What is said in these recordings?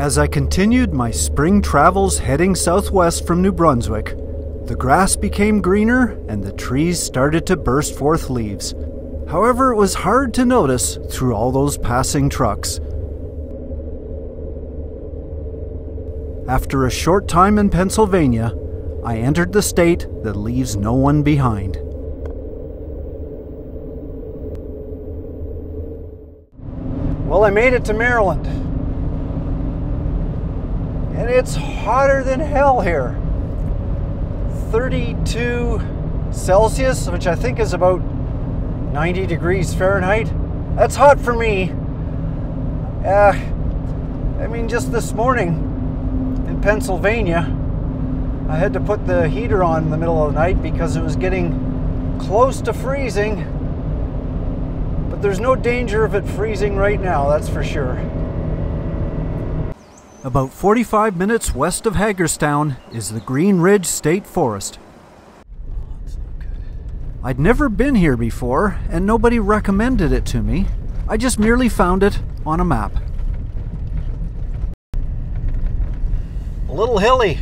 As I continued my spring travels heading southwest from New Brunswick, the grass became greener and the trees started to burst forth leaves. However, it was hard to notice through all those passing trucks. After a short time in Pennsylvania, I entered the state that leaves no one behind. Well, I made it to Maryland. And it's hotter than hell here. 32 Celsius, which I think is about 90 degrees Fahrenheit. That's hot for me. Uh, I mean, just this morning in Pennsylvania, I had to put the heater on in the middle of the night because it was getting close to freezing. But there's no danger of it freezing right now, that's for sure. About 45 minutes west of Hagerstown is the Green Ridge State Forest. I'd never been here before, and nobody recommended it to me. I just merely found it on a map. A little hilly.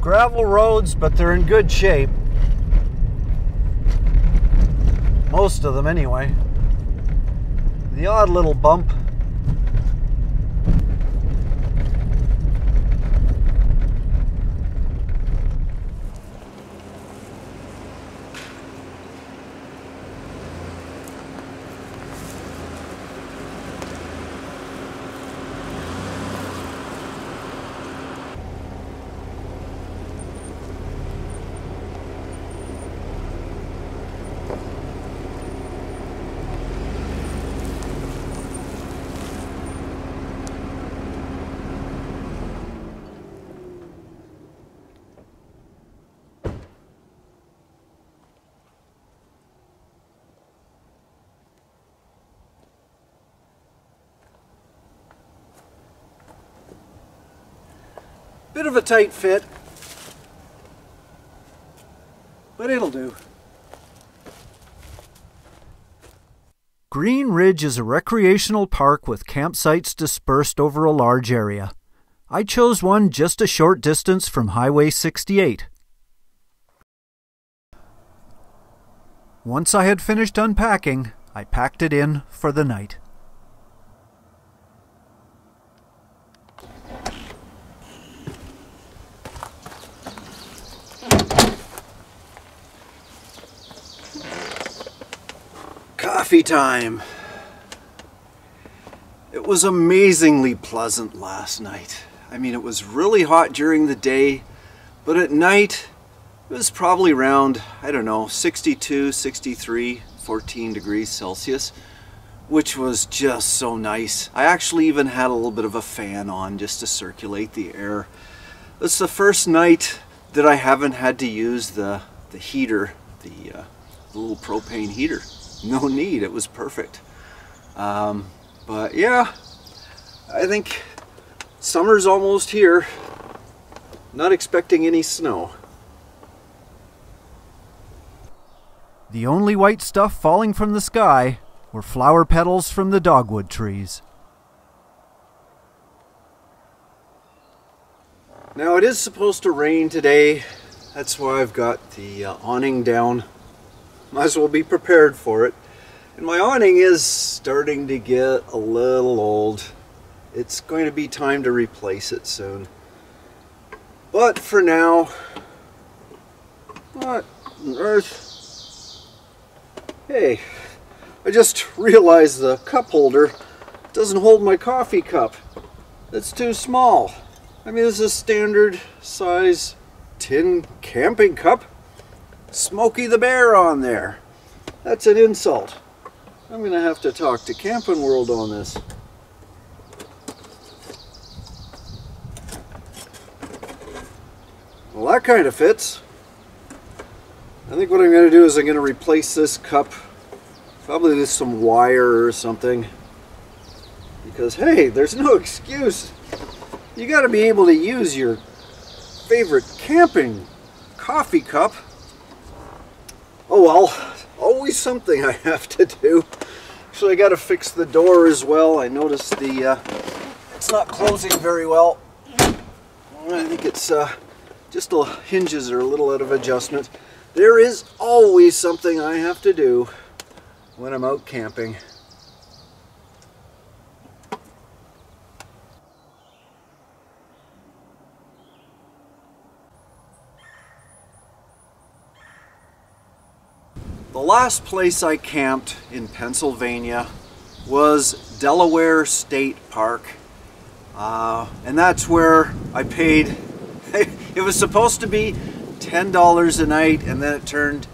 Gravel roads, but they're in good shape. Most of them, anyway the odd little bump Bit of a tight fit, but it'll do. Green Ridge is a recreational park with campsites dispersed over a large area. I chose one just a short distance from Highway 68. Once I had finished unpacking, I packed it in for the night. Coffee time. It was amazingly pleasant last night. I mean, it was really hot during the day, but at night it was probably around, I don't know, 62, 63, 14 degrees Celsius, which was just so nice. I actually even had a little bit of a fan on just to circulate the air. It's the first night that I haven't had to use the, the heater, the, uh, the little propane heater no need. It was perfect. Um, but yeah, I think summer's almost here. Not expecting any snow. The only white stuff falling from the sky were flower petals from the dogwood trees. Now it is supposed to rain today. That's why I've got the uh, awning down might as well be prepared for it. And my awning is starting to get a little old. It's going to be time to replace it soon. But for now, what on earth? Hey, I just realized the cup holder doesn't hold my coffee cup. It's too small. I mean, this is a standard size tin camping cup. Smokey the Bear on there. That's an insult. I'm going to have to talk to Camping World on this. Well, that kind of fits. I think what I'm going to do is I'm going to replace this cup probably with some wire or something because hey there's no excuse you got to be able to use your favorite camping coffee cup. Oh well, always something I have to do. So I got to fix the door as well. I noticed the uh, it's not closing very well. I think it's uh, just the hinges are a little out of adjustment. There is always something I have to do when I'm out camping. The last place I camped in Pennsylvania was Delaware State Park. Uh, and that's where I paid, it was supposed to be $10 a night and then it turned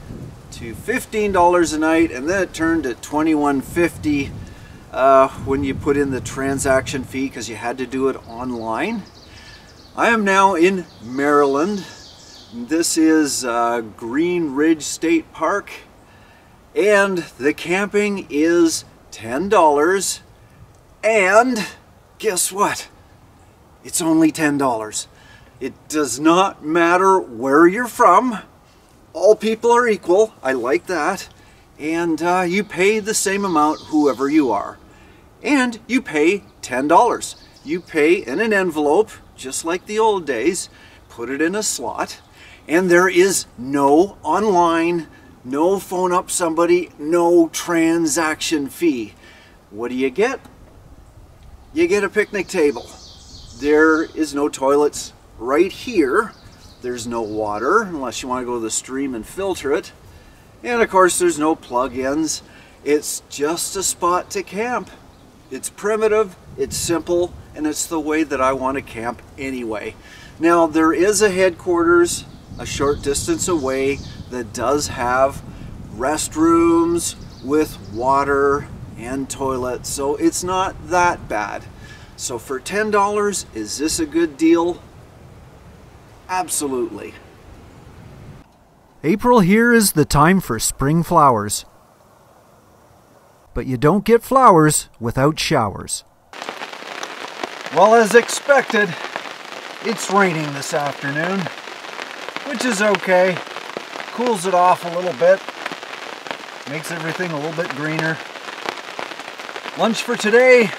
to $15 a night and then it turned to $21.50 uh, when you put in the transaction fee because you had to do it online. I am now in Maryland. This is uh, Green Ridge State Park and the camping is $10 and guess what? It's only $10. It does not matter where you're from. All people are equal. I like that. And uh, you pay the same amount whoever you are. And you pay $10. You pay in an envelope, just like the old days, put it in a slot, and there is no online no phone up somebody, no transaction fee. What do you get? You get a picnic table. There is no toilets right here. There's no water unless you want to go to the stream and filter it. And of course there's no plug-ins. It's just a spot to camp. It's primitive, it's simple, and it's the way that I want to camp anyway. Now there is a headquarters a short distance away that does have restrooms with water and toilets, so it's not that bad. So for $10, is this a good deal? Absolutely. April here is the time for spring flowers. But you don't get flowers without showers. Well, as expected, it's raining this afternoon which is okay. Cools it off a little bit, makes everything a little bit greener. Lunch for today,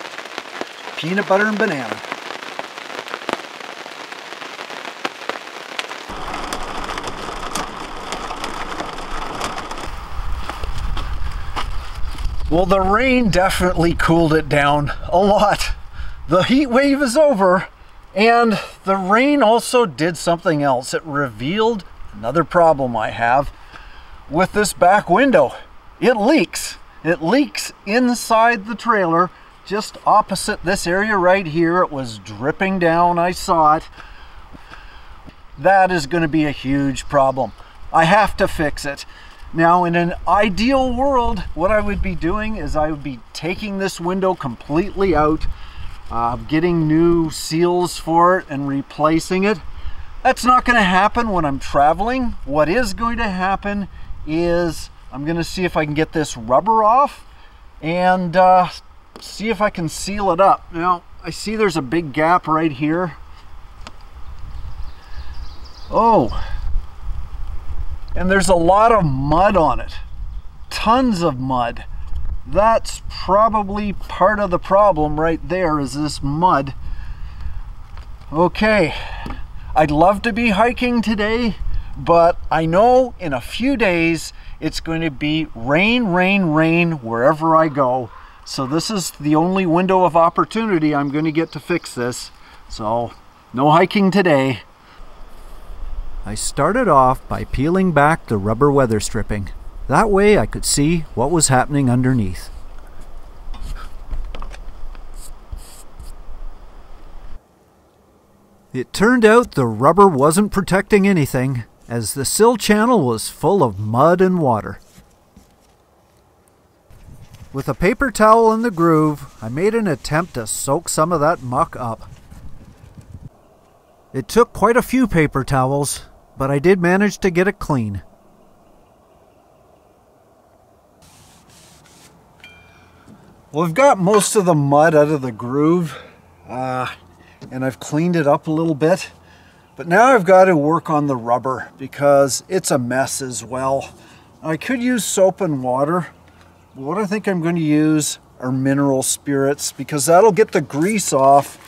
peanut butter and banana. Well, the rain definitely cooled it down a lot. The heat wave is over, and the rain also did something else. It revealed another problem I have with this back window. It leaks. It leaks inside the trailer just opposite this area right here. It was dripping down. I saw it. That is going to be a huge problem. I have to fix it. Now, in an ideal world, what I would be doing is I would be taking this window completely out, uh, getting new seals for it and replacing it. That's not going to happen when I'm traveling. What is going to happen is I'm going to see if I can get this rubber off and uh, see if I can seal it up. Now, I see there's a big gap right here. Oh, and there's a lot of mud on it. Tons of mud that's probably part of the problem right there is this mud. Okay, I'd love to be hiking today, but I know in a few days it's going to be rain, rain, rain wherever I go. So this is the only window of opportunity I'm going to get to fix this. So no hiking today. I started off by peeling back the rubber weather stripping. That way I could see what was happening underneath. It turned out the rubber wasn't protecting anything, as the sill channel was full of mud and water. With a paper towel in the groove, I made an attempt to soak some of that muck up. It took quite a few paper towels, but I did manage to get it clean. Well, I've got most of the mud out of the groove, uh, and I've cleaned it up a little bit. But now I've got to work on the rubber because it's a mess as well. I could use soap and water. But what I think I'm going to use are mineral spirits because that'll get the grease off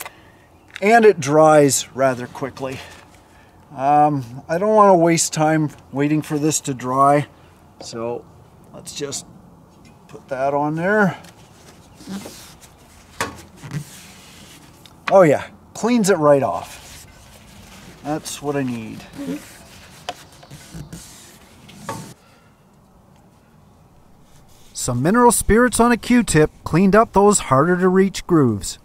and it dries rather quickly. Um, I don't want to waste time waiting for this to dry. So let's just put that on there. Oh yeah, cleans it right off. That's what I need. Some mineral spirits on a Q-tip cleaned up those harder to reach grooves.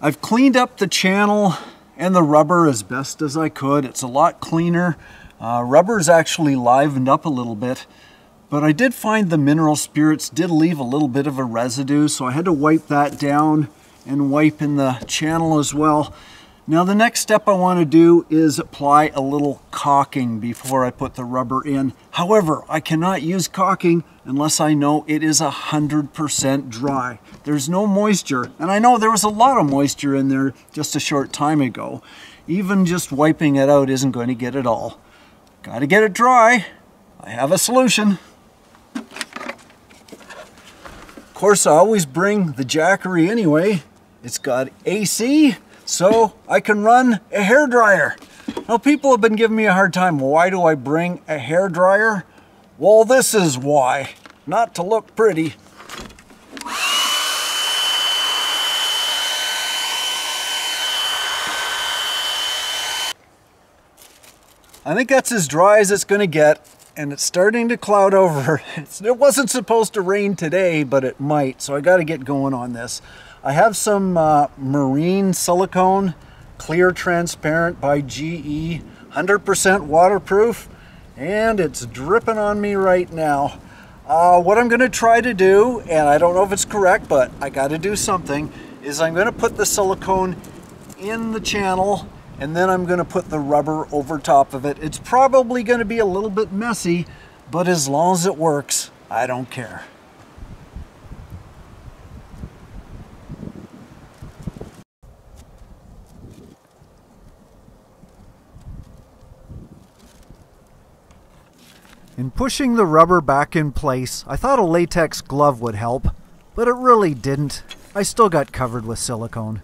I've cleaned up the channel and the rubber as best as I could. It's a lot cleaner. Uh, rubber's actually livened up a little bit. But I did find the mineral spirits did leave a little bit of a residue, so I had to wipe that down and wipe in the channel as well. Now the next step I want to do is apply a little caulking before I put the rubber in. However, I cannot use caulking unless I know it is 100% dry. There's no moisture, and I know there was a lot of moisture in there just a short time ago. Even just wiping it out isn't going to get it all. Got to get it dry. I have a solution. Of course, I always bring the Jackery anyway. It's got AC, so I can run a hair dryer. Now, people have been giving me a hard time. Why do I bring a hair dryer? Well, this is why. Not to look pretty. I think that's as dry as it's going to get and it's starting to cloud over. It wasn't supposed to rain today, but it might, so I got to get going on this. I have some uh, marine silicone, clear transparent by GE, 100% waterproof, and it's dripping on me right now. Uh, what I'm going to try to do, and I don't know if it's correct, but I got to do something, is I'm going to put the silicone in the channel and then I'm going to put the rubber over top of it. It's probably going to be a little bit messy, but as long as it works, I don't care. In pushing the rubber back in place, I thought a latex glove would help, but it really didn't. I still got covered with silicone.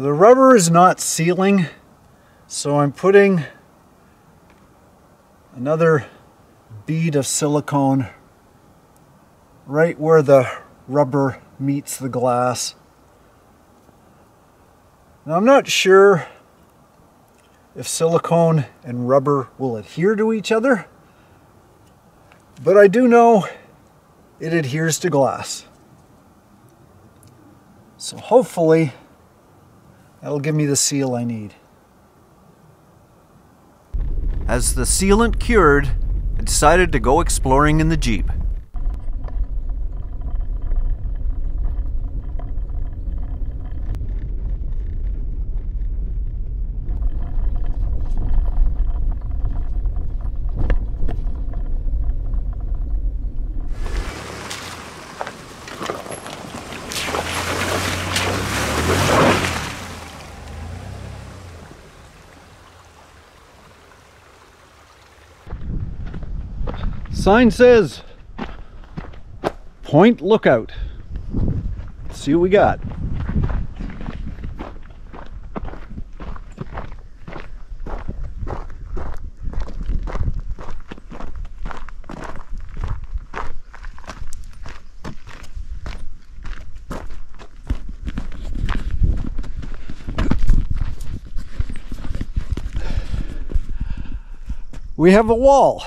The rubber is not sealing, so I'm putting another bead of silicone right where the rubber meets the glass. Now I'm not sure if silicone and rubber will adhere to each other, but I do know it adheres to glass. So hopefully That'll give me the seal I need. As the sealant cured, I decided to go exploring in the Jeep. Sign says point lookout. Let's see what we got. We have a wall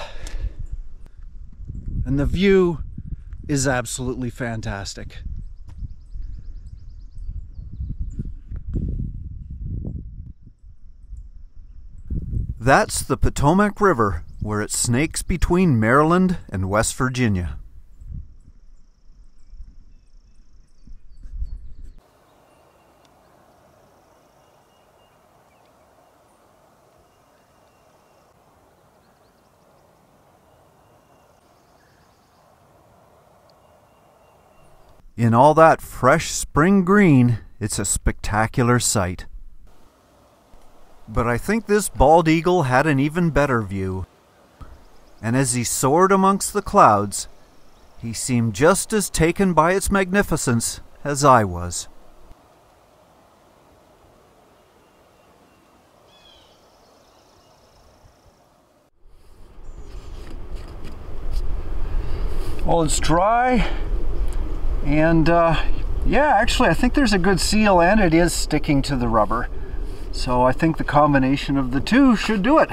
and the view is absolutely fantastic. That's the Potomac River, where it snakes between Maryland and West Virginia. In all that fresh spring green, it's a spectacular sight. But I think this bald eagle had an even better view. And as he soared amongst the clouds, he seemed just as taken by its magnificence as I was. Well, it's dry, and uh, yeah, actually, I think there's a good seal, and it is sticking to the rubber. So I think the combination of the two should do it.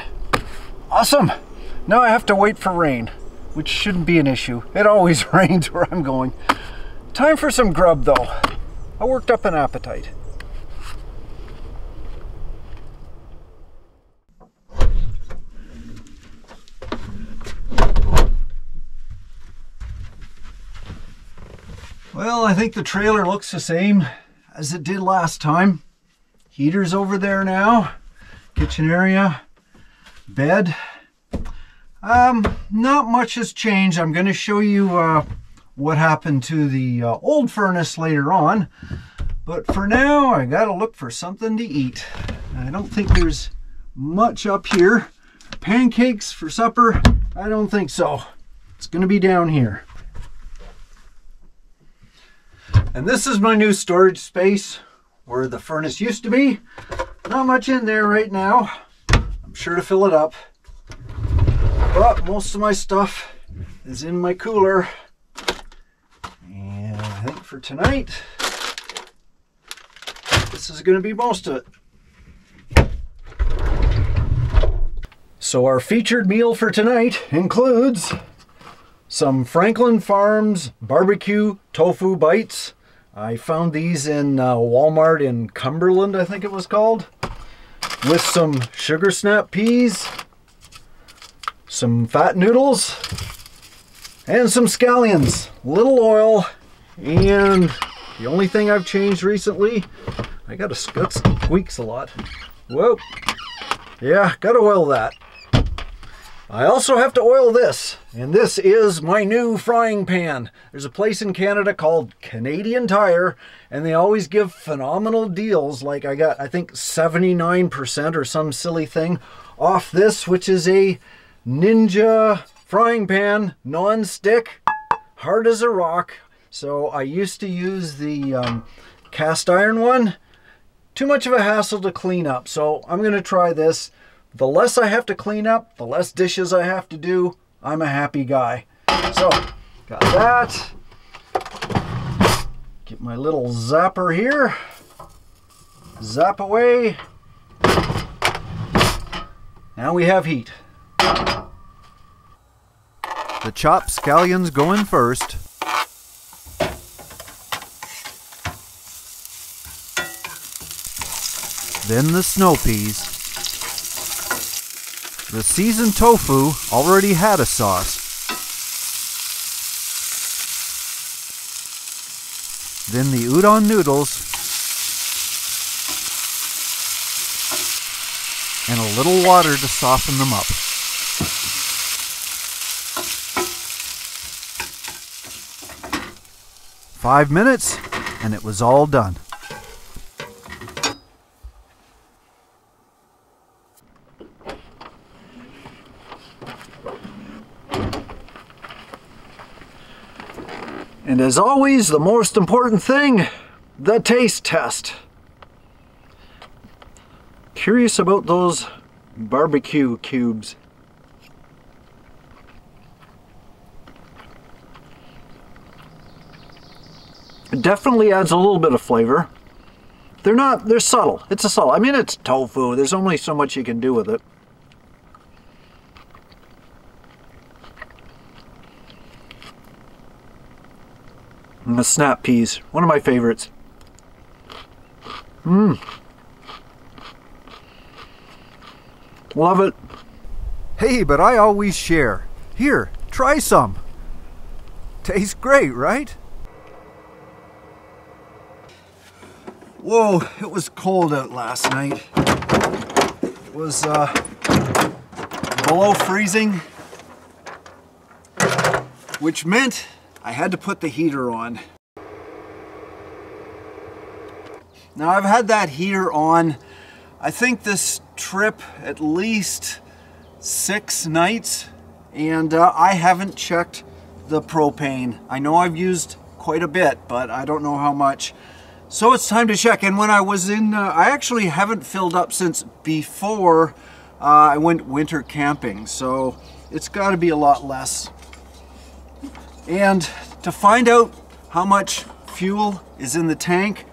Awesome! Now I have to wait for rain, which shouldn't be an issue. It always rains where I'm going. Time for some grub, though. I worked up an appetite. Well, I think the trailer looks the same as it did last time. Heater's over there now. Kitchen area. Bed. Um, not much has changed. I'm going to show you uh, what happened to the uh, old furnace later on. But for now, I got to look for something to eat. I don't think there's much up here. Pancakes for supper? I don't think so. It's going to be down here. And this is my new storage space where the furnace used to be. Not much in there right now. I'm sure to fill it up. But most of my stuff is in my cooler. And I think for tonight, this is going to be most of it. So our featured meal for tonight includes some Franklin Farms barbecue tofu bites. I found these in uh, Walmart in Cumberland, I think it was called, with some sugar snap peas, some fat noodles, and some scallions, little oil, and the only thing I've changed recently, I got a squeaks a lot. Whoa. Yeah, gotta oil that. I also have to oil this, and this is my new frying pan. There's a place in Canada called Canadian Tire, and they always give phenomenal deals. Like I got, I think 79% or some silly thing off this, which is a Ninja frying pan, non-stick, hard as a rock. So I used to use the um, cast iron one. Too much of a hassle to clean up, so I'm going to try this. The less I have to clean up, the less dishes I have to do. I'm a happy guy. So, got that. Get my little zapper here. Zap away. Now we have heat. The chopped scallions go in first. Then the snow peas. The seasoned tofu already had a sauce. Then the udon noodles and a little water to soften them up. Five minutes and it was all done. And as always, the most important thing, the taste test. Curious about those barbecue cubes. It definitely adds a little bit of flavor. They're not, they're subtle. It's a subtle. I mean, it's tofu. There's only so much you can do with it. Snap peas, one of my favorites. Mmm. Love it. Hey, but I always share. Here, try some. Tastes great, right? Whoa, it was cold out last night. It was uh, below freezing, which meant I had to put the heater on. Now I've had that heater on, I think this trip at least six nights and uh, I haven't checked the propane. I know I've used quite a bit, but I don't know how much. So it's time to check. And when I was in, uh, I actually haven't filled up since before uh, I went winter camping. So it's got to be a lot less. And to find out how much fuel is in the tank,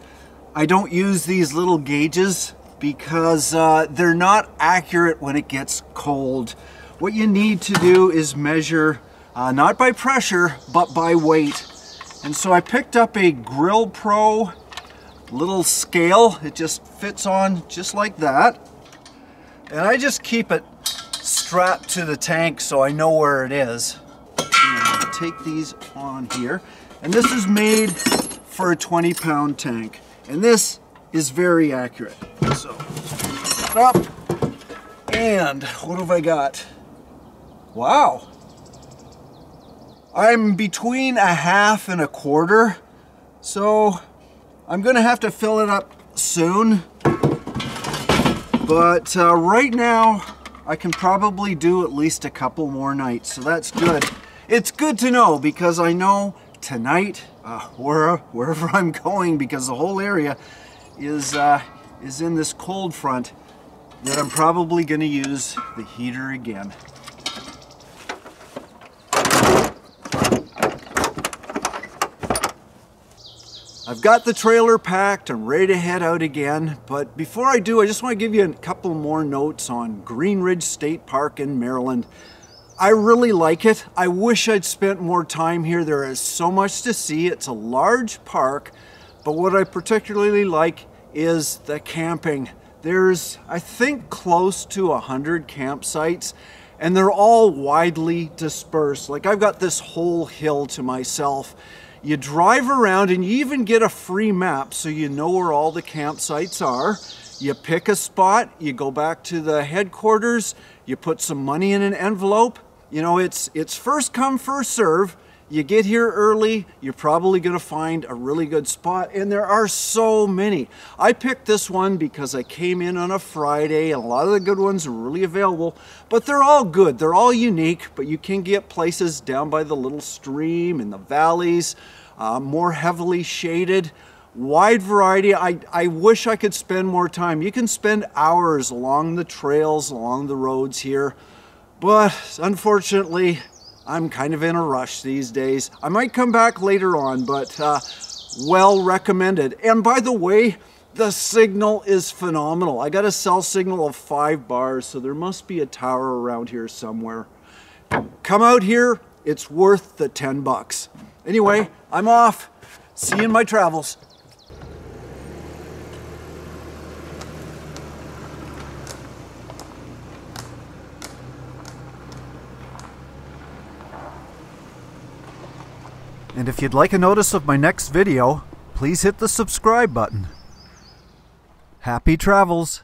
I don't use these little gauges because uh, they're not accurate when it gets cold. What you need to do is measure uh, not by pressure, but by weight. And so I picked up a Grill Pro little scale. It just fits on just like that. And I just keep it strapped to the tank so I know where it is. take these on here. And this is made for a 20 pound tank. And this is very accurate. So, up. And what have I got? Wow. I'm between a half and a quarter. So I'm gonna have to fill it up soon. But uh, right now, I can probably do at least a couple more nights, so that's good. It's good to know because I know tonight, uh, where, wherever I'm going, because the whole area is, uh, is in this cold front, that I'm probably gonna use the heater again. I've got the trailer packed, I'm ready to head out again, but before I do, I just want to give you a couple more notes on Green Ridge State Park in Maryland. I really like it. I wish I'd spent more time here. There is so much to see. It's a large park, but what I particularly like is the camping. There's, I think, close to a hundred campsites, and they're all widely dispersed. Like I've got this whole hill to myself, you drive around and you even get a free map so you know where all the campsites are. You pick a spot, you go back to the headquarters, you put some money in an envelope. You know, it's it's first come, first serve. You get here early, you're probably going to find a really good spot, and there are so many. I picked this one because I came in on a Friday, and a lot of the good ones are really available, but they're all good. They're all unique, but you can get places down by the little stream in the valleys, uh, more heavily shaded wide variety. I, I wish I could spend more time. You can spend hours along the trails, along the roads here, but unfortunately, I'm kind of in a rush these days. I might come back later on, but uh, well recommended. And by the way, the signal is phenomenal. I got a cell signal of five bars, so there must be a tower around here somewhere. Come out here, it's worth the 10 bucks. Anyway, I'm off. See you in my travels. And if you'd like a notice of my next video, please hit the subscribe button. Happy travels!